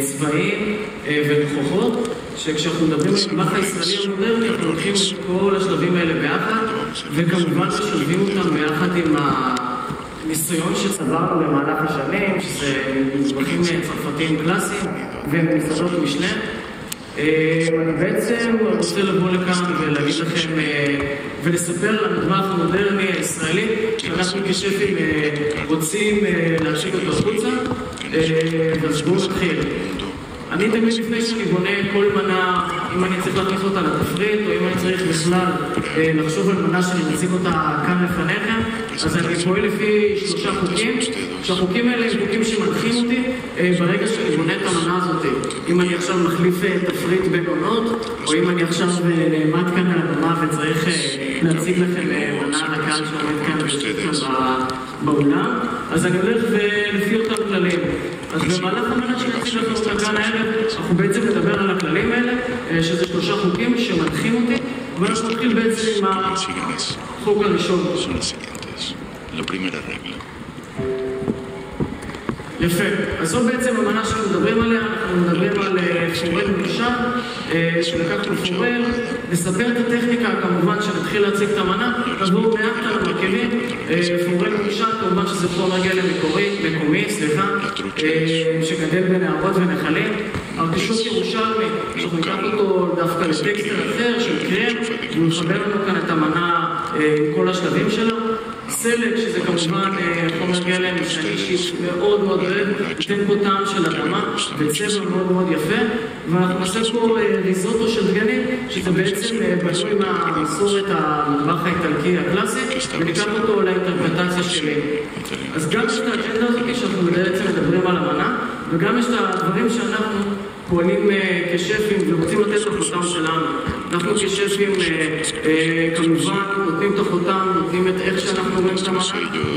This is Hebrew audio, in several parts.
צבעים וכוחות, שכשאנחנו מדברים על המטבח הישראלי המודרני, אנחנו לוקחים את כל השלבים האלה ביחד, וכמובן משלבים אותם ביחד עם הניסיון שצברנו במהלך השנים, שזה מטבחים צרפתיים קלאסיים ומסעדות משנה. אני בעצם רוצה לבוא לכאן ולהגיד לכם ולספר על המטבח המודרני הישראלי שאנחנו כשפים רוצים להשיג אותו החוצה אז בואו נתחיל אני תמיד לפני שאני בונה כל מנה, אם אני צריך להכניס אותה לתפריט או אם אני צריך בכלל לחשוב על מנה שאני מציג אותה כאן לפניכם אז אני פועל לפי שלושה חוקים. שהחוקים האלה הם חוקים שמנחים אותי ברגע שאני בונה את המנה הזאת. אם אני עכשיו מחליף תפריט בין עונות או אם אני עכשיו נעמד כאן על הבמה וצריך להציג לכם מנה לקהל שעומד כאן באולם אז אני הולך לפי אותם כללים. אז במהלך המנה שאני אציג לכם אותה כאן הערב אנחנו בעצם נדבר על הכללים האלה שזה שלושה חוקים שמנחים אותי ואנחנו נתחיל בעצם עם החוק הראשון יפה, אז זו בעצם המנה שאנחנו מדברים עליה, אנחנו מדברים על פורל ממשל, שלקחנו פורל, נספר את הטכניקה כמובן שנתחיל להציג את המנה, נעבור מעט על המרכיבים, פורל ממשל כמובן שזה חומר גלם מקומי, סליחה, שגדל בנהרות ונחלים, ארטישות ירושלמי, שאנחנו ניקח אותו דווקא לטקסטר אחר של קרם, והוא לנו כאן את המנה עם כל השלבים שלה סלק, שזה כמובן חומר גלם שאני אישית מאוד מאוד אוהב, ייתן פה טעם של אדמה וצבע מאוד מאוד יפה ואנחנו נעשה פה ריזוטו של דגנים שזה בעצם בנוי מהמסורת המטבח האיטלקי הקלאסי וניקח אותו לאינטרפרטציה שלי. אז גם יש את האג'נדה הזאת שאנחנו בעצם מדברים על המנה וגם יש את הדברים שאנחנו פועלים כשפים ורוצים לתת את החותם שלנו. אנחנו כשפים כמובן נותנים את החותם, נותנים את איך שאנחנו רואים את המנה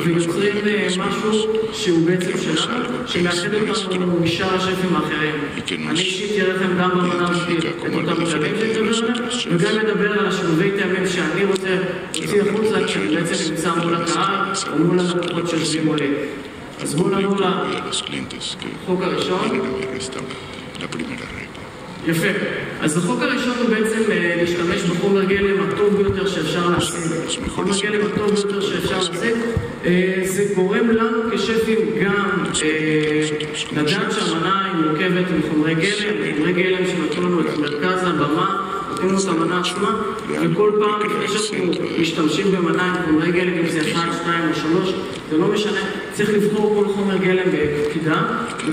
ויוצרים משהו שהוא בעצם שלנו, שמאחד אותנו משאר השפים האחרים. אני אישית אראה לכם גם במנה הזאת את אותם כללים שנדבר עליהם וגם נדבר על השילובי טעמים שאני רוצה להוציא החוצה כשאני בעצם נמצא מול הקהל או מול הלקוחות שיושבים מולי. אז בואו נעבור לחוק הראשון. יפה. אז החוק הראשון הוא בעצם להשתמש בחומר גלם הטוב ביותר שאפשר להשיג. חומר גלם הטוב ביותר שאפשר להשיג. זה גורם לנו כשפים גם לדעת שהמנה היא מורכבת מחומרי גלם, חומרי גלם שנתנו לנו את מרכז הבמה. נותנים לו את המנה עצמה, וכל פעם לפני שאנחנו משתמשים במנה עם חומרי גלם, אם זה 1, 2 או 3, זה לא משנה, צריך לבחור כל חומר גלם בקפידה,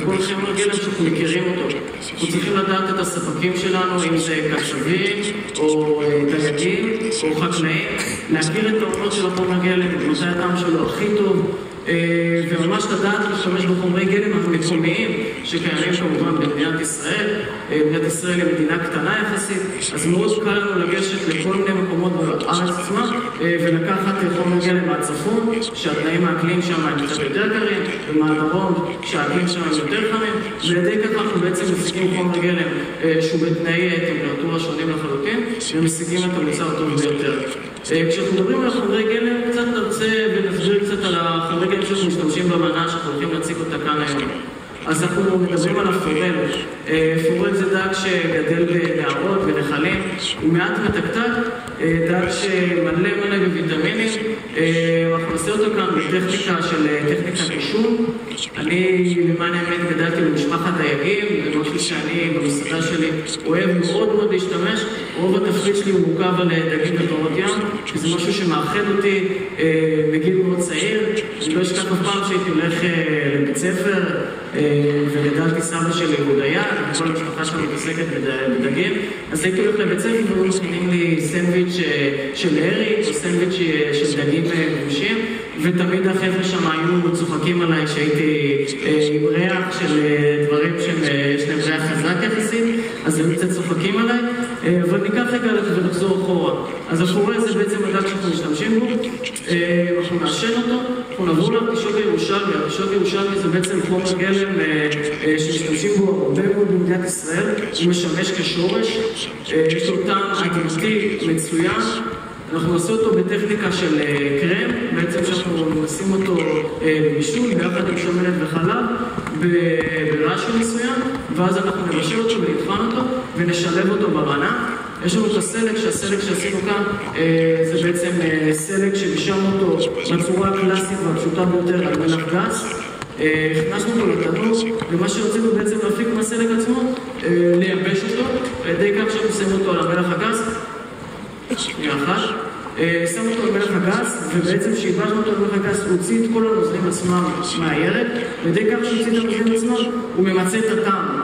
חומר גלם שאנחנו מכירים אותו. אנחנו צריכים לדעת את הספקים שלנו, אם זה קצבים, או דייגים, או חקלאים, להכיר את העונות של החומר גלם, מתי הטעם שלו הכי טוב. וממש לדעת להשתמש בחומרי גלם המקומיים שקיימים כמובן במדינת ישראל. מדינת ישראל היא מדינה קטנה יחסית, אז מאוד קל לנו לגשת לכל מיני מקומות בארץ עצמה ולקחת חומר גלם מהצפון, שהתנאים האקלים שם הם קצת יותר קרים, ומהדרום שהאקלים שם הם יותר חמים, ועל כך אנחנו בעצם משיגים חומר גלם שהוא בתנאי טמפרטורה שונים לחלוטין, ומשיגים את המוצר הטוב ביותר. כשאנחנו מדברים על חומרי גלם, קצת נרצה ונסביר קצת על החומרי גלם שאנחנו משתמשים במנה שאנחנו הולכים להציג אותה כאן היום. אז אנחנו מדברים על הפורל. פורל זה דג שגדל בנהרות ונחלים, הוא מעט מתקתק, דג שמלא מלא בוויטמינים. אנחנו נעשה אותו כאן בטכניקה של טכניקת עישון. אני למען האמת גדלתי במשפחת דייגים, זה משהו שאני במסעדה שלי אוהב מאוד מאוד להשתמש. רוב התפריט שלי מורכב על דגים ופירות ים, שזה משהו שמאחד אותי בגיל מאוד צעיר. לא אשכח אף פעם שהייתי הולך לבית ספר וגדלתי סבא שלי הוא דייג, וכל המשפחה שלנו מתעסקת בדגים, אז הייתי הולך לבית ספר והיו מכינים לי סנדוויץ' של ארי או סנדוויץ' של דגים גרושים, ותמיד החבר'ה שם היו צוחקים עליי שהייתי עם ריח של דברים שיש להם ריח חזק יחסית, אז הם קצת צוחקים עליי, אבל ניקח רגע ונחזור אחורה. אז הפורה זה בעצם הדג שאנחנו משתמשים בו, אנחנו נעשן אותו, אנחנו נעבור לארטישות הירושלמי, ארטישות הירושלמי זה בעצם חומר גלם שמשתמשים בו הרבה מאוד במדינת ישראל, הוא משמש כשורש, יש לו טעם אגנתי מצוין, אנחנו עושים אותו בטכניקה של קרם, בעצם שאנחנו נשים אותו בבישול ביחד עם שמנת וחלב ברעש מסוים, ואז אנחנו נבשל אותו ונטחן אותו ונשלב אותו במנה. יש לנו את הסלק, שהסלק שעשינו כאן זה בעצם סלק שבישלנו אותו בצורה הקלאסית והפשוטה ביותר על מלח גס. הכנסנו אותו לתנור, ומה שרצינו בעצם להפיק מהסלק עצמו, לייבש אותו, על ידי כך שאנחנו שמים אותו על המלח הגס. שנייה אחת. שמו אותו על מלח הגס, ובעצם כשייבשנו אותו על מלח הגס, הוא הוציא את כל הנוזלים עצמם מהירק, ועל ידי כך שהוא הוציא את הנוזלים עצמם, הוא ממצה את הטעם.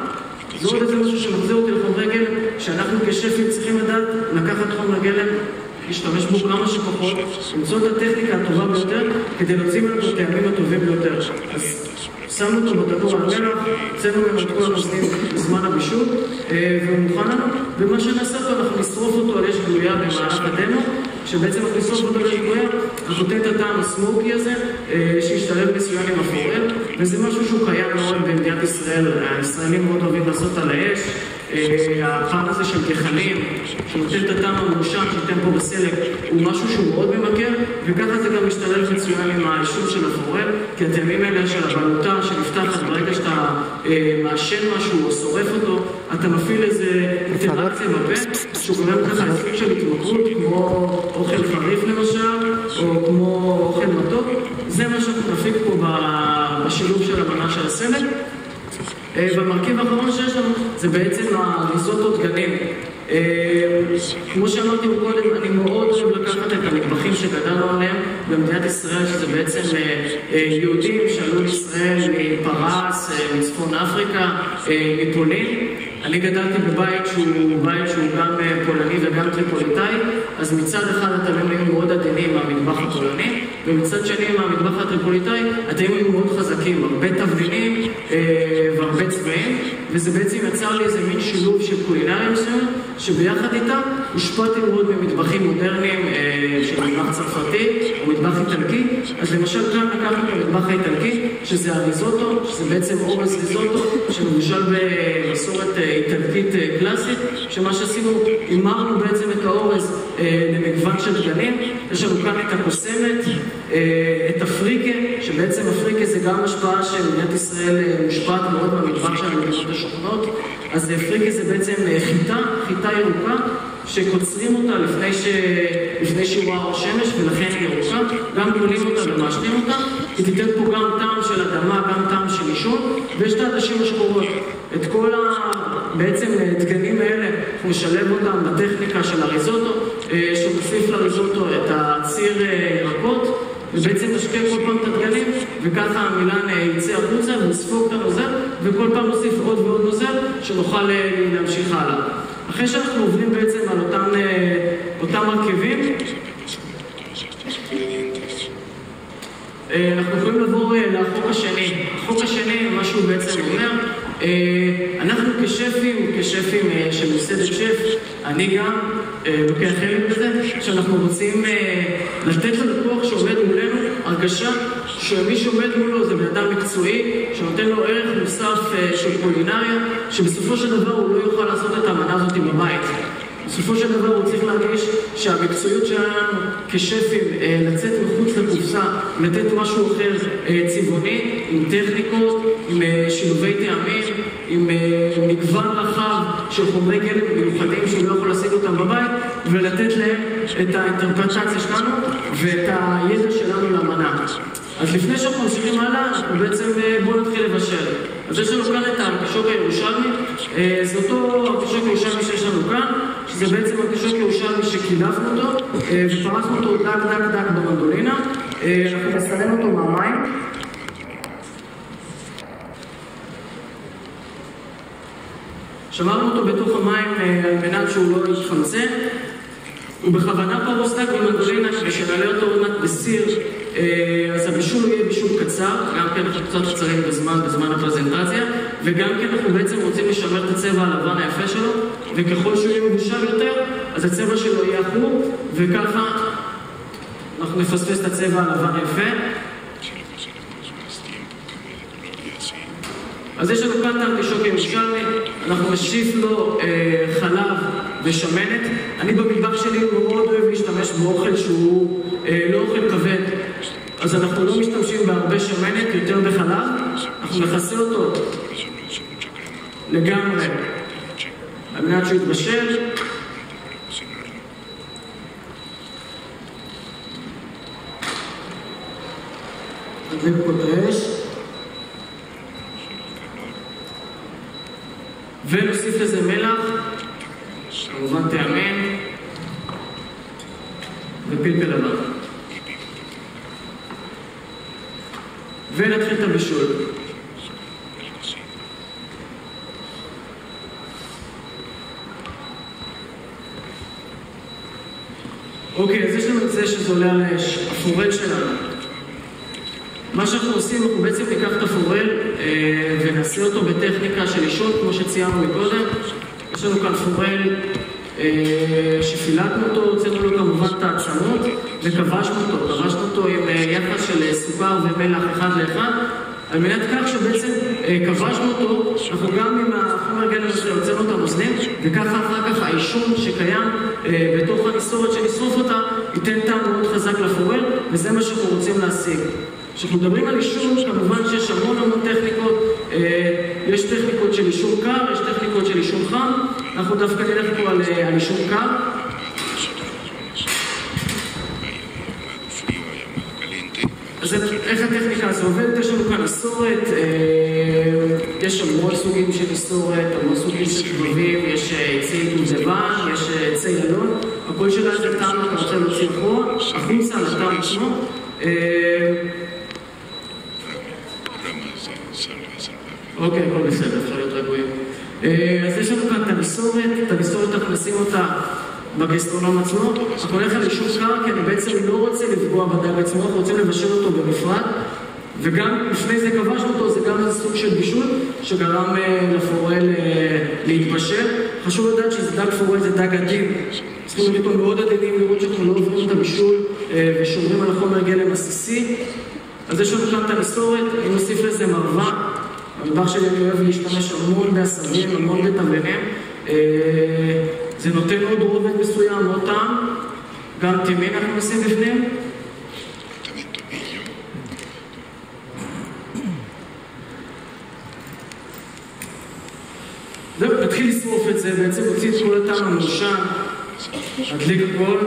זה עוד איזה משהו שמחזיר אותי לחומרי גלם, שאנחנו כשפים צריכים לדעת לקחת חומר גלם, להשתמש בו כמה שפחות, למצוא את הטכניקה הטובה ביותר, כדי להוציא ממנו את הטעמים הטובים ביותר. אז שמנו אותו בתנור על מלח, הוצאנו ממנו את כל הנוזלים בזמן הבישול, והוא מוכן לנו, ומה שנעשה אותו, אנחנו נשרוף אותו על אש גלויה במהלך הדמו, שבעצם אנחנו נשרוף אותו על אש גלויה, אנחנו נותן את הטעם הסמוקי הזה, שישתלב מסוים עם הפורל, וזה משהו שהוא קיים מאוד במדינת ישראל, הישראלים מאוד אוהבים לעשות על האש. הפעם הזה של גחלים, שנותן את הטעם המאושן שניתן פה בסלק, הוא משהו שהוא מאוד ממכר, וככה זה גם משתלב מצוין עם האישור של הפורל, כי הטעמים האלה של הבלוטה שנפתחת ברגע שאתה מעשן משהו או שורף אותו, אתה מפעיל איזה אינטראקציה בפה, שהוא גורם ככה לסוג של התמכרות, כמו אוכל חריף למשל, או כמו אוכל מתוק, זה מה שאנחנו נפיק פה בשילוב של המנה של הסלק. והמרכיב האחרון שיש לנו זה בעצם הריזוטו דגנים. כמו שאמרתי קודם, אני מאוד אוהב לקחת את המטבחים שגדלנו עליהם במדינת ישראל, שזה בעצם יהודים שעלו לישראל מפרס, מצפון אפריקה, מפולין. אני גדלתי בבית שהוא בית שהוא גם פולני וגם טריפוליטאי, אז מצד אחד הטעמים היו מאוד עדינים מהמטבח הפולני, ומצד שני מהמטבח הטריפוליטאי הטעמים היו מאוד חזקים, הרבה תבלינים והרבה צבעים, וזה בעצם יצר לי איזה מין שילוב של קולינריה מסוים, שביחד איתה הושפעתי מאוד ממטבחים מודרניים של מטבח צרפתי או מטבח איטלקי, אז למשל כאן לקחנו את המטבח האיטלקי, שזה הריזוטו, שזה בעצם אורז ריזוטו, שמבושל במסורת איטלקית קלאסית, שמה שעשינו, הימרנו בעצם את האורז למגוון של דגנים, יש לנו כאן את הקוסמת, את הפריקה, שבעצם הפריקה זה גם השפעה שמדינת ישראל מושפעת מאוד מהמטבח של המדינות השוכנות, אז פריקה זה בעצם חיטה, חיטה ירוקה, שקוצרים אותה לפני, ש... לפני שהיא רואה אור שמש, ולכן היא ירוקה, גם גולים אותה ומעשנים אותה, היא תיתן פה גם טעם של אדמה, גם טעם של עישון, ויש את העדשים השחורות. את כל ה... בעצם דגנים האלה, אנחנו נשלב אותם בטכניקה של הריזוטו, שנוסיף לריזוטו את הציר ירקות, ובעצם נשקיע כל פעם את הדגנים, וככה המילן יצא החוצה ונספוג את הנוזל, וכל פעם נוסיף עוד ועוד נוזל, שנוכל להמשיך הלאה. אחרי שאנחנו עוברים בעצם על אותם, אותם מרכיבים, אנחנו יכולים לעבור לחוק השני. החוק השני, מה שהוא בעצם אומר, אנחנו כשפים, כשפים של מסעדת שף, אני גם לוקח חלק בזה, שאנחנו רוצים לתת ללקוח שעומד מולנו הרגשה שמי שעומד מולו זה בן אדם מקצועי, שנותן לו ערך מוסף של קולינריה, שבסופו של דבר הוא לא יוכל לעשות את המנה הזאת בבית. בסופו של דבר הוא צריך להרגיש שהמקצועיות שלנו כשפים, לצאת מחוץ לקופסה, לתת משהו אחר צבעוני, עם טכניקות, עם שילובי טעמים, עם מגוון רחב של חומרי גלם מיוחדים שהוא לא יכול להשיג אותם בבית, ולתת להם את האינטרפרטציה שלנו ואת הידע שלנו למנה. אז לפני שאנחנו ממשיכים הלאה, אנחנו בעצם בואו נתחיל לבשל. אז יש לנו כאן את הארטישוק הירושלמי, זה אותו ארטישוק ירושלמי שיש לנו כאן, שזה בעצם ארטישוק ירושלמי שקילפנו אותו, ופרסנו אותו דק דק דק במנדולינה, אנחנו נסלם אותו שמרנו אותו בתוך המים על מנת שהוא לא יתחמצן. הוא בכוונה פרוס דק במנדולינה כדי שנעלה אותו עוד מעט בסיר, אז הבישול יהיה בישול קצר, גם כן אנחנו קצת קצרים בזמן, בזמן הפרזנטציה, וגם כן אנחנו בעצם רוצים לשמר את הצבע הלבן היפה שלו, וככל שהוא יהיה מבושל יותר, אז הצבע שלו יהיה עכור, וככה אנחנו נפספס את הצבע הלבן היפה. אז יש לנו כאן את הארטישוק הירושלמי, אנחנו נוסיף לו אה, חלב ושמנת. אני במטבח שלי מאוד אוהב להשתמש באוכל שהוא אה, לא אוכל כבד. אז אנחנו לא משתמשים בהרבה שמנת, יותר בחלב. אנחנו נכסה אותו לגמרי על מנת שהוא יתבשל. נדליק פה את האש. ונוסיף לזה מלח, כמובן טעמים, ופלפל לבן. ונתחיל את הבישול. אוקיי, אז יש לנו את זה שזה עולה על האש, הפורל שלנו. מה שאנחנו עושים, אנחנו בעצם ניקח את הפורל אה, ונעשה אותו בטכניקה של עישון, כמו שציינו מקודם. יש לנו כאן פורל אה, שפילטנו אותו, הוצאנו לו כמובן את העצמות וכבשנו אותו. כבשנו אותו עם אה, יחס של אה, סוכר ומלח אחד לאחד, על מנת כך שבעצם אה, כבשנו אותו, אנחנו גם עם החומר גלם הזה הוצאנו את הנוזלים, וככה אחר כך העישון שקיים אה, בתוך הניסורת שנשרוף אותה, ייתן טעם מאוד חזק לפורל, וזה מה שאנחנו רוצים להשיג. כשאנחנו מדברים על עישון, כמובן שיש המון המון טכניקות, אה, יש טכניקות של עישון קר, יש טכניקות של עישון חם, אנחנו דווקא נלך פה על, אה, על עישון קר. אז איך הטכניקה הזו עובדת? יש לנו כאן מסורת, אה, יש המון סוגים של מסורת, המון סוגים של שבבים, יש עצי דובדבן, יש עצי ילון, הכל שלה זה טעם אתה רוצה להוציא אחורה, החוצה על הטעם עצמו. אוקיי, הכל בסדר, אפשר להיות רגועים. אה, אז יש לנו כאן את המסורת, את המסורת אנחנו נשים אותה בגסטרונום עצמו. אנחנו נלך על אישור קר, כי אני בעצם לא רוצה לפגוע בדג עצמו, אנחנו רוצים לבשל אותו בנפרד. וגם לפני זה כבשנו אותו, זה גם איזה סוג של בישול שגרם אה, לפורל אה, להתבשל. חשוב לדעת שזה דג פורל, זה דג עדין. צריכים להיות מאוד עדינים, לראות שאנחנו לא עוברים את הבישול ושומרים על החומר גלם עסיסי. אז יש לנו כאן את המסורת, אני מוסיף לזה מרווה. במטבח שלי אני אוהב להשתמש המון בעשבים, המון בתבלינים. אה, זה נותן עוד רובד מסוים, עוד טעם. גם טימין אנחנו נשים בפנים. זהו, נתחיל לשרוף את זה, בעצם נוציא את כל הטעם המעושן, נדליק הכל.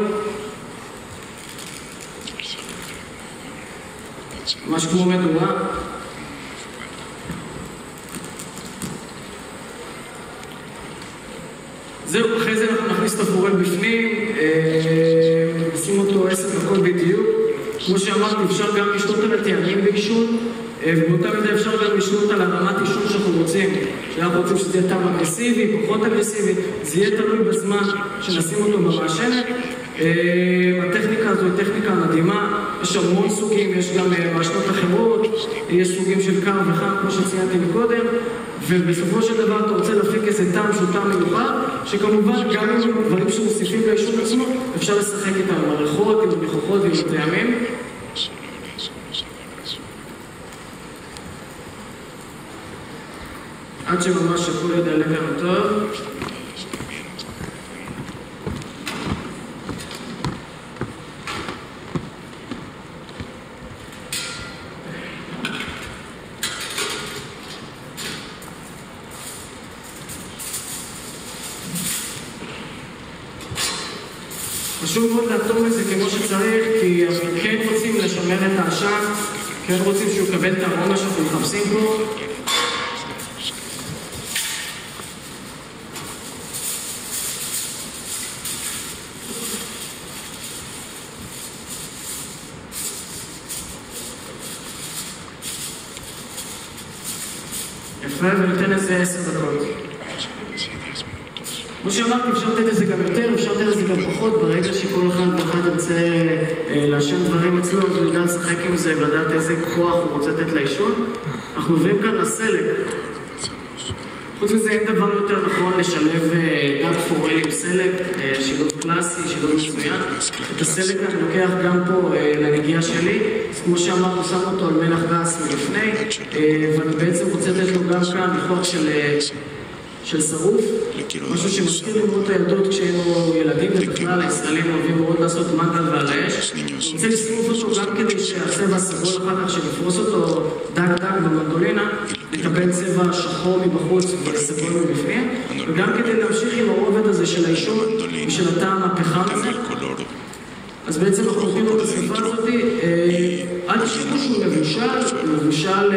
ממש כמו מדורה. זהו, אחרי זה אנחנו נכניס את הפורל בפנים, אה, נשים אותו עשר דקות בדיוק. כמו שאמרתי, אפשר גם לשתות על הטעמים בעישון, אה, ובאותה מידה אפשר גם לשתות על הרמת עישון שאנחנו רוצים. שאנחנו רוצים שזה יהיה טעם אגרסיבי, פחות אגרסיבי, זה יהיה תלוי בזמן שנשים אותו במעשנת. אה, הטכניקה הזו היא טכניקה מדהימה, יש המון סוגים, יש גם אה, מעשנות אחרות, יש סוגים של קר וחם, כמו שציינתי מקודם, ובסופו של דבר אתה רוצה להפיק איזה טעם שהוא טעם מיוחד, שכמובן גם עם דברים שמוסיפים לעישון עצמו, אפשר לשחק איתם עם הריחות, עם הניחוחות ועם הטעמים. עד שממש הכל ידלק לנו טוב. חשוב מאוד לאטום את זה כמו שצריך, כי אנחנו כן רוצים לשמר את העשן, כן רוצים שהוא יקבל את הארונה שאנחנו מחפשים פה. יפה, וניתן לזה עשר דקות. כמו שאמרתי, אפשר לתת לזה גם יותר, אפשר לתת לזה גם פחות, ברגע שכל אחד ואחד ירצה אה, לעשן דברים אצלו, אז הוא ידע לשחק עם זה ולדעת איזה כוח הוא רוצה לתת לעישון. אנחנו עוברים כאן לסלק. חוץ מזה אין דבר יותר נכון לשלב אה, דג פורל עם סלק, אה, שילוב קלאסי, שילוב מצוין. את הסלק אני לוקח גם פה אה, לנגיעה שלי, כמו שאמרנו, שם אותו על מלח גס מלפני, ואני בעצם רוצה לתת לו גם כאן ניחוח של... של שרוף, משהו שמזכיר לי מאוד את הילדות כשהיינו ילדים, ובכלל הישראלים אוהבים מאוד לעשות מנגל ועל האש. רוצה לשרוף אותו גם כדי שהצבע הסגול אחר כך, שנפרוס אותו דק דק במנדולינה, נקבל צבע שחור מבחוץ וסגול מבפנים, וגם כדי להמשיך עם הרובד הזה של העישון ושל הטעם הפחם הזה. אז בעצם אנחנו לו את השפה הזאת, אל תשכחו שהוא מבושל, הוא מבושל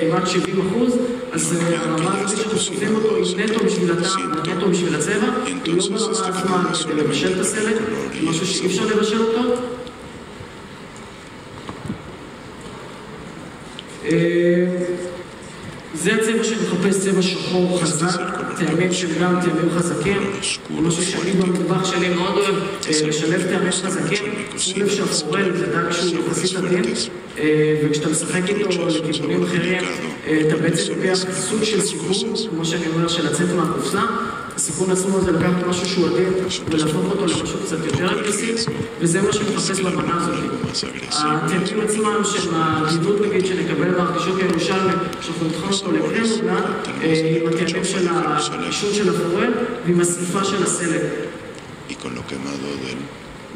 כמעט 70 אחוז, אז הרמה הזאת שאנחנו שופטים אותו היא נטו בשביל הטעם, נטו בשביל הצבע, היא לא ברמה עצמה כדי לבשל את הסלט, משהו שאי אפשר לבשל אותו. זה הצבע שמחפש צבע שחור חזק, טעמים שהם גם טעמים חזקים, משהו שאני במטבח שלי מאוד אוהב לשלב טעמים חזקים, שימו לב שהפורל זה דג שהוא יחסית עדין, וכשאתה משחק איתו לכיוונים אחרים, אתה בעצם לוקח סוג של סיכון, כמו שאני אומר, של לצאת מהקופסה. הסיכון עצמו זה לקחת משהו שהוא עדין ולהפוך אותו למשהו קצת יותר אגרסיבי, וזה מה שמחפש במנה הזאת. הטעמים עצמם של הגידול נגיד שנקבל מהרגישות הירושלמי, שאנחנו נתחום אותו לקרם מוגן, עם הטעמים של העישון של הפורל ועם השריפה של הסלק.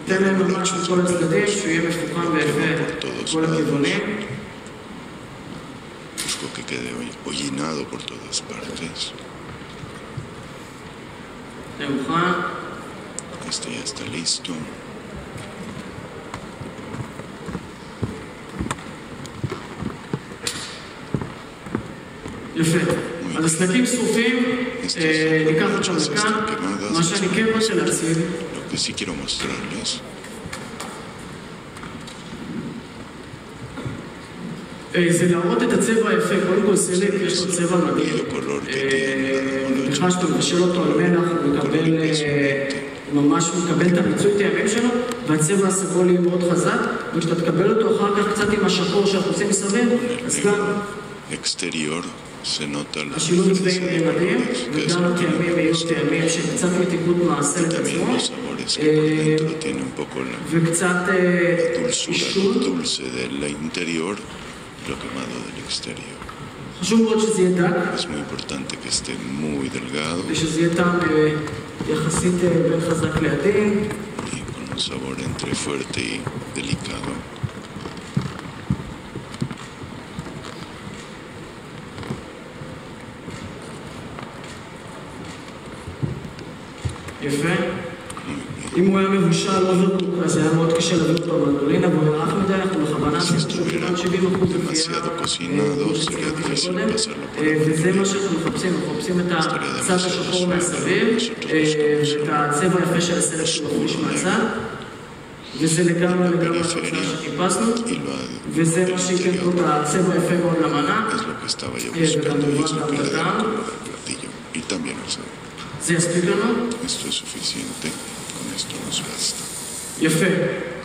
ניתן להם ממש מכל הצדדים, שהוא יהיה מפוחם ויפה כל הכיוונים. Que quede hollinado por todas partes. Esto ya está listo. יפה. אז הסדקים שרופים, ניקח אותם לכאן. מה שאני כן רוצה להציג... Lo que sí quiero mostrarles זה להראות את הצבע היפה, קודם כל סלק יש לו צבע מדהים. בכלל שאתה מבשל אותו על מלח, הוא מקבל, ממש מקבל את המיצוי טעמים שלו, והצבע הסגול יהיה מאוד חזק, וכשאתה תקבל אותו אחר כך קצת עם השחור שאנחנו עושים מסביב, אז גם השילוב צבעים יהיה מדהים, וגם הטעמים יהיו טעמים שהם קצת מתיקות מהסלק עצמו, וקצת עישון. lo quemado del. חשוב מאוד שזה יהיה דק. Es muy importante que esté muy delgado. ושזה יהיה טעם יחסית בין חזק לעדין. Y con un sabor entre fuerte y delicado. יפה. אם הוא היה מבושל overcook, אז היה מאוד קשה להביא אותו במנדולינה, והוא היה רך מדי, אנחנו בכוונה עשינו שהוא כמעט 70 אחוז וזה מה שאנחנו מחפשים, אנחנו מחפשים את הצד השחור מהסביב, ואת הצבע היפה של הסלק שמפריש מהצד. וזה לגמרי לגמרי התוצאה שחיפשנו, וזה מה שייתן פה את הצבע היפה מאוד למנה, וכמובן גם לטעם. זה יספיק לנו? יפה.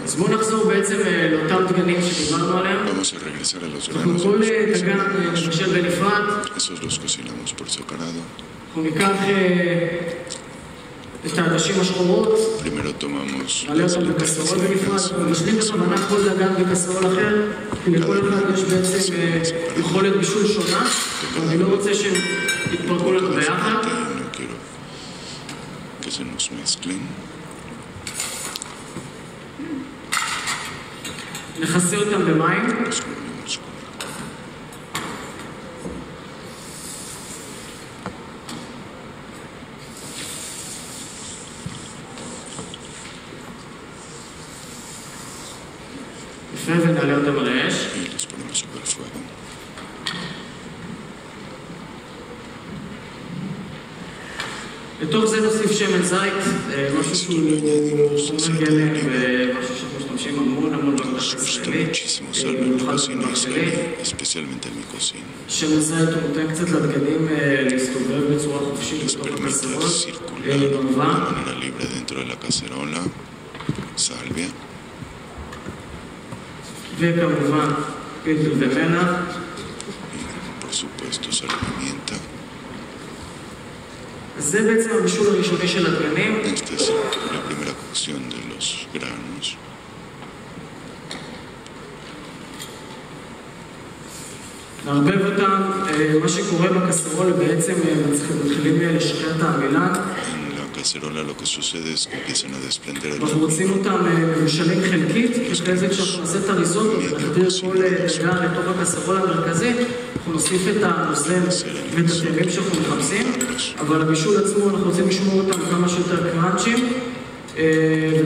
אז בואו נחזור בעצם לאותם דגנים שדיברנו עליהם. אנחנו כל דגן נבשל בנפרד. אנחנו ניקח את העדשים השחורות, נעלה אותם בקסרול בנפרד, אנחנו נשלים בכוונה כל דגן בקסרול אחר, כי לכל אחד יש בעצם יכולת בישול שונה, ואני לא רוצה שהם יתפרקו לנו ביחד. que se nos mezclen. נכסה אותם במים. יפה, ונעלה אותם על האש. לתוך זה נוסיף שמן זית, משהו שהוא חומר גלם ומשהו שאנחנו משתמשים המון המון במטח הישראלי, במיוחד במטח שלי. שמן זית הוא נותן קצת לדגנים להסתובב בצורה חופשית בתוך הקסרות, במובן. וכמובן פלפל ומלח. Por supuesto, sal y pimienta. אז זה בעצם הבישול הראשוני של הדגנים. Esta es la primera cocción de los granos. לערבב אותם, אה, מה שקורה בקסרול בעצם אה, מתחילים אה, לשחרר את העמילן, cacerola lo que sucede es que empiezan a desprender el אנחנו רוצים אותם מבושלים חלקית, אחרי זה כשאנחנו נעשה את הריזוטו ונחדיר כל דגן לתוך הקסרול המרכזי, אנחנו נוסיף את הנוזל ואת הטעמים שאנחנו מחפשים, אבל הבישול עצמו אנחנו רוצים לשמור אותם כמה שיותר קראנצ'ים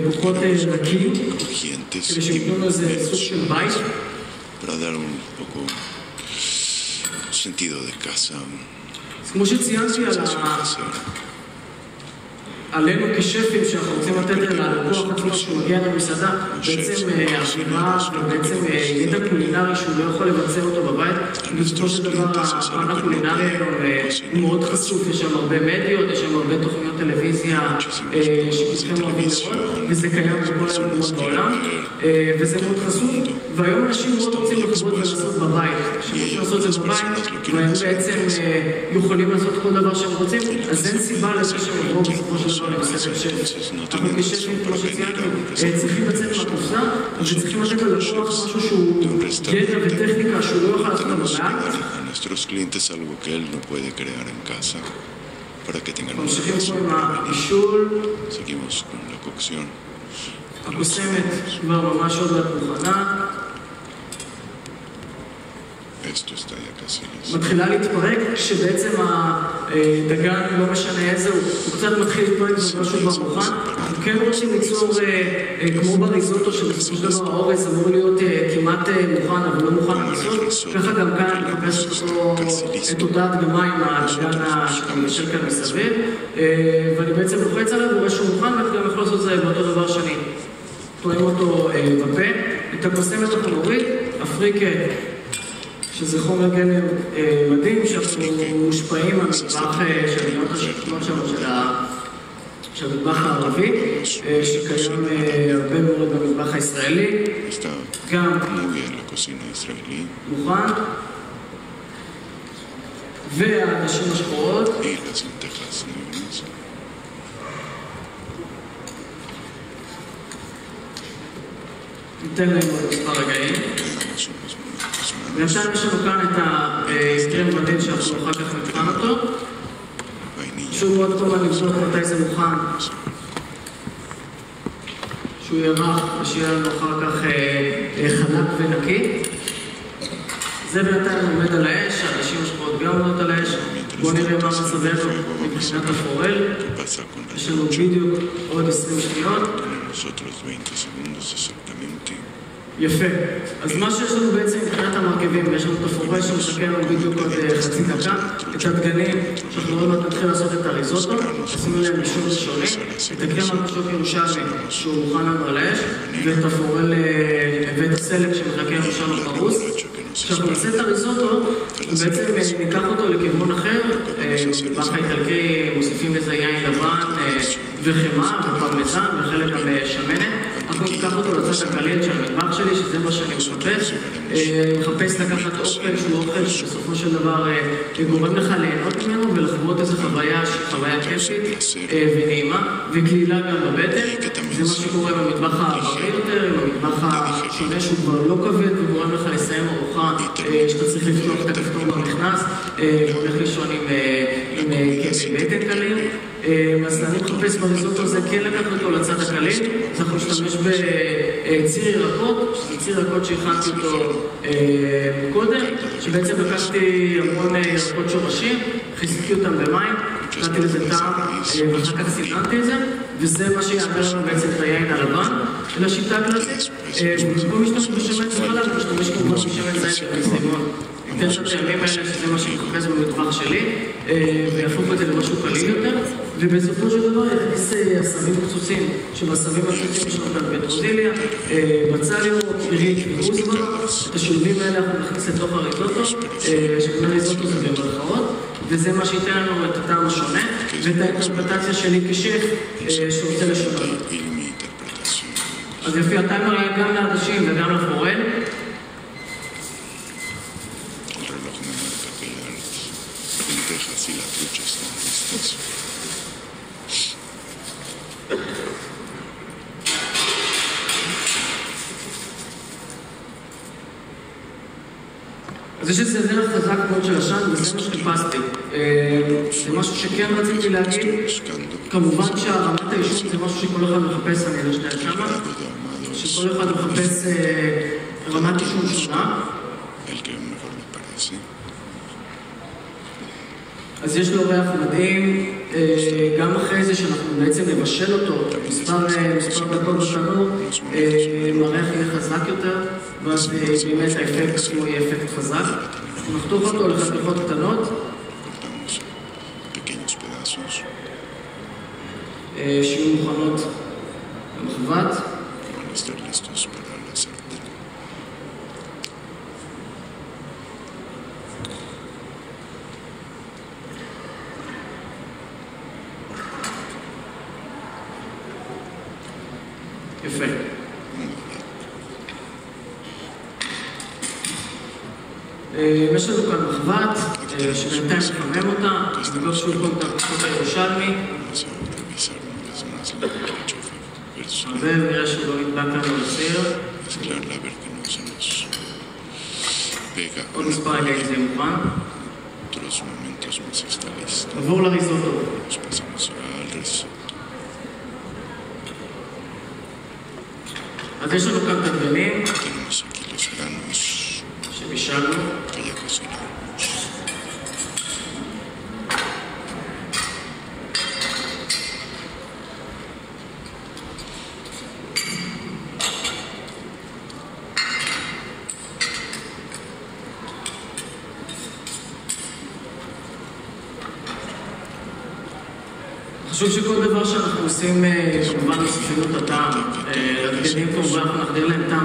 ופחות crujientes כדי y שייתנו לו איזה סוג של בית. para dar un poco sentido de casa, כמו שציינתי על. עלינו כשפים שאנחנו רוצים לתת ללקוח עצמו שמגיע למסעדה. בעצם אה, אווירה ובעצם אה, ידע קולינרי שהוא לא יכול לבצע אותו בבית. בסופו של דבר הפן הקולינרי היום אה, הוא מאוד חשוף, יש שם הרבה מדיות, יש שם הרבה תוכניות טלוויזיה אה, שכולכם אוהבים לראות וזה קיים בכל המקומות בעולם אה, וזה מאוד חשוף והיום אנשים מאוד רוצים לחוות ולעשות בבית כשהם רוצים לעשות את זה בבית והם בעצם אה, יכולים לעשות כל דבר שהם רוצים אז אין סיבה לזה שהם יבואו בסופו של דבר למסעדת שף. אנחנו כשפים, כמו שציינתי, אה, צריכים לצאת מהקופסה וצריכים לתת ללקוח משהו שהוא ידע וטכניקה שהוא לא יוכל לעשות Vamos a בבית. dar a nuestros clientes algo que él no puede crear en casa para que tengan una ממשיכים פה razón עם para venir. הבישול, Seguimos con la cocción. הקוסמת כבר ממש עוד מעט מוכנה, Ya casi listo. מתחילה להתפרק, כשבעצם הדגן, לא משנה איזה, הוא קצת מתחיל להתפרק וזה משהו כבר מוכן. אנחנו כן רוצים ליצור, אה, אה, כמו בריזוטו, שבסופו של דבר האורז אמור להיות אה, כמעט אה, מוכן, אבל לא מוכן הסוף. ככה גם כאן אני מחפש את אותה הדגמה עם הדגן מיישב כאן מסביב, אה, ואני בעצם לוחץ עליו, הוא רואה שהוא מוכן, ואתה גם יכול לעשות את זה באותו דבר שני. טועם אותו אה, בפה, את הקוסמת אנחנו נוריד, אפריקה שזה חומר גלם אה, מדהים, שאנחנו מושפעים מהמטבח אה, של המדינות השכנות שלנו, של ה- של המטבח הערבי, אה, שקיים הרבה מאוד במטבח הישראלי, גם מוכן. והנשים השחורות, ניתן להם עוד מספר רגעים. בינתיים יש לנו כאן את הקרם מדהים שאנחנו אחר כך נבחן אותו. מאוד כל הזמן לבדוק מתי זה מוכן. שהוא רך ושיהיה לנו אחר כך אה, אה, חלק ונקי. זה בינתיים עומד על האש, האנשים השחורות גם עומדות על האש. בואו נראה מה מצבנו מבחינת הפורל. ¿Qué pasa con la יש לנו? בדיוק עוד 20 שניות. Tenemos otros 20 segundos exactamente. יפה. אז מה שיש לנו בעצם מבחינת המרכיבים, יש לנו את הפורל שמחכה לנו בדיוק עוד אה, חצי דקה, את הדגנים, שאנחנו עוד מעט נתחיל לעשות את הריזוטו, עשינו להם אישור ראשוני, את הקרם הקשות ירושלמי שהוא מוכן לנו על האש, ואת הפורל, ואת הסלק שמחכה לנו שם פרוס. כשאנחנו נעשה את הריזוטו, בעצם אה, ניקח אותו לכיוון אחר, אה, במטבח האיטלקי מוסיפים לזה יין לבן וחמאה ופרמזן וחלק גם אה, שמנת. אנחנו ניקח אותו לצד הקליל של המטבח שלי, שזה מה שאני מחפש. אה, מחפש לקחת אוכל שהוא אוכל שבסופו של דבר אה, גורם לך ליהנות ממנו ולחוות איזו חוויה שהיא חוויה כיפית ונעימה וקלילה גם בבטן. זה מה שקורה במטבח הערבי יותר, עם המטבח השונה שהוא כבר לא כבד וגורם לך לסיים ארוחה שאתה צריך לפתוח את הכפתור במכנס והולך לישון עם עם, אה, כאבי בטן קלים. אה, אז אני מחפש בריזוטו הזה כן לקחת אותו לצד הקליל, אנחנו נשתמש בציר ירקות, שזה ציר ירקות שהכנתי אותו אה, קודם, שבעצם לקחתי המון אה, ירקות שורשים, חיזקתי אותם במים, נתתי לזה טעם, אה, ואחר כך סיננתי את זה, וזה מה שיעבר לנו בעצם את היין הלבן, לשיטה הקלאסית. אה, במקום להשתמש בשמן וחלב, אני משתמש כמובן בשמן זית וחיסגון. ניתן את הטעמים האלה, שזה מה מחפש במטבח שלי, אה, ויהפוך את זה למשהו קליל יותר, ובסופו של דבר יכניס אה, עשבים קצוצים, שבעשבים הקצוצים יש לנו כאן פטרוזיליה, אה, בצל ירוק, עירית וכוסברה, את השילובים האלה אנחנו נכניס לתוך הריזוטו, אה, שכן הריזוטו זה במרכאות, וזה מה שייתן לנו את הטעם השונה, ואת האינטרפרטציה שלי כשף אה, שרוצה לשנות. אז יופי, הטיימר היה גם לעדשים וגם לפורל. Están listas. אז יש איזה דרך חזק מאוד של עשן, וזה מה שחיפשתי. אה, זה משהו שכן רציתי להגיד, כמובן שהרמת העישון זה משהו שכל אחד מחפש, אני אלה שנייה שמה, שכל אחד מחפש אה, רמת עישון שונה, el que mejor le parece. אז יש לו ריח מדהים, אה, גם אחרי זה שאנחנו בעצם נבשל אותו מספר, אה, מספר דקות בתנור, אה, הריח יהיה חזק יותר, ואז באמת האפקט עצמו יהיה אפקט חזק. נחתוך אותו לחתיכות קטנות, שיהיו מוכנות למחבת. y van a estar listos para la sartén. יפה. Muy bien. אה, יש לנו כאן מחבת, אה, שבינתיים נחמם אותה, בגלל שהוא כל כך כל הירושלמי, Vamos a revisar más la versus la ונראה שהוא לא נדבק לנו לסיר. mezclarla a ver que no se nos pega. מוכן. Otros momentos más está listo. עבור לריזוטו. Nos pasamos al risotto. לנו כאן את הדגנים Tenemos aquí los granos שבישלנו. que ya cocinamos. חשוב שכל דבר שאנחנו עושים, אה, כמובן לו את הטעם. לדגנים כמובן אנחנו נחדיר להם טעם